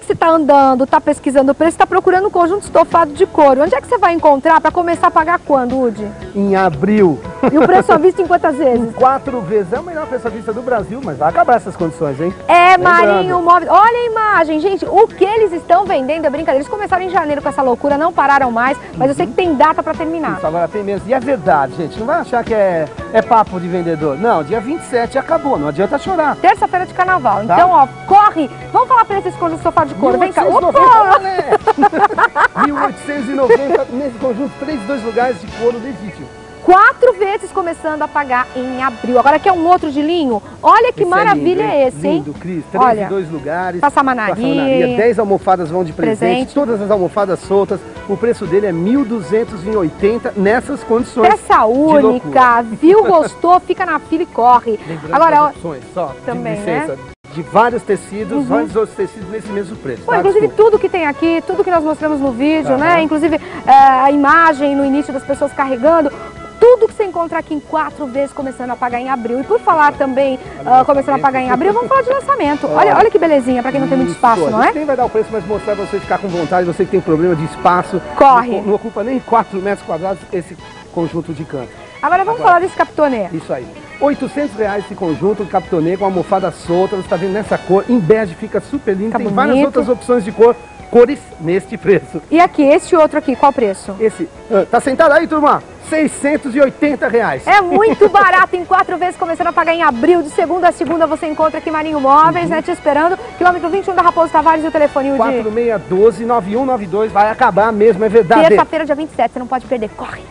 que você está andando, está pesquisando o preço, está procurando um conjunto estofado de couro. Onde é que você vai encontrar para começar a pagar quando, Udi? Em abril. E o preço à vista em quantas vezes? Quatro vezes. É o melhor preço à vista do Brasil, mas vai acabar essas condições, hein? É, Marinho Móveis. Olha a imagem, gente. O que eles estão vendendo é brincadeira. Eles começaram em janeiro com essa loucura, não pararam mais, mas eu sei que tem data para terminar. Isso, agora tem mesmo. E é verdade, gente. Não vai achar que é, é papo de vendedor. Não, dia 27 acabou. Não adianta chorar. Terça-feira de carnaval. Tá. Então, ó, corre. Vamos falar preço desse conjunto sofá de couro. Vem cá. 1890, Opa! né? 1890 nesse conjunto, três, dois lugares de couro legítimo. Quatro vezes começando a pagar em abril. Agora aqui é um outro de linho. Olha que Esse maravilha lindo, é esse, hein? Lindo, Cris. Três Olha, em dois lugares. passamanaria. Dez almofadas vão de presente, Presente. Todas as almofadas soltas. O preço dele é 1.280 nessas condições. Peça única, viu, gostou, fica na fila e corre. Lembrando Agora, das ó, opções, só, também, de licença, de vários tecidos, Uhum. vários outros tecidos nesse mesmo preço. Pô, tá? inclusive Desculpa. tudo que tem aqui, tudo que nós mostramos no vídeo, Aham. né? Inclusive é, a imagem no início das pessoas carregando. Tudo que você encontra aqui em quatro vezes começando a pagar em abril. E por falar também, ah, começando a pagar em abril, vamos falar de lançamento. Olha, olha que belezinha, pra quem não tem muito espaço, não é? nem vai dar o preço, mas mostrar pra você ficar com vontade, você que tem problema de espaço. Corre. Não, não ocupa nem 4 metros quadrados esse conjunto de canto. Agora vamos Agora. falar desse capitonê. Isso aí. 800 reais esse conjunto de capitonê com almofada solta. Você está vendo nessa cor. Em bege fica super lindo. Tá Tem várias bonito. outras opções de cor, cores neste preço. E aqui, esse outro aqui, qual o preço? Esse. ah, tá sentado aí, turma? 680 reais. É muito barato, em quatro vezes começando a pagar em abril. De segunda a segunda você encontra aqui Marinho Móveis, Uhum. né? Te esperando. Quilômetro 21 da Raposo Tavares e o telefone de 4612-9192. Vai acabar mesmo, é verdade. terça-feira, dia 27. Você não pode perder. Corre!